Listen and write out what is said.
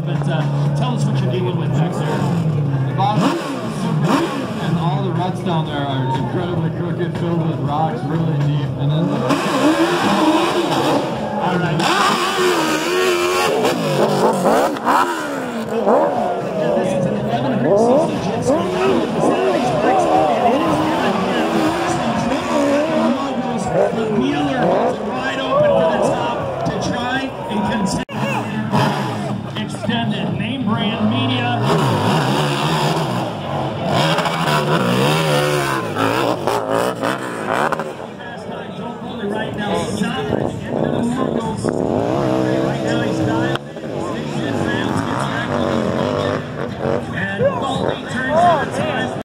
but uh, tell us what you're dealing with back there. The bottom super and all the ruts down there are incredibly crooked, filled with rocks, really deep. And then the All right. This name brand media. Joe Foley right now, Stop.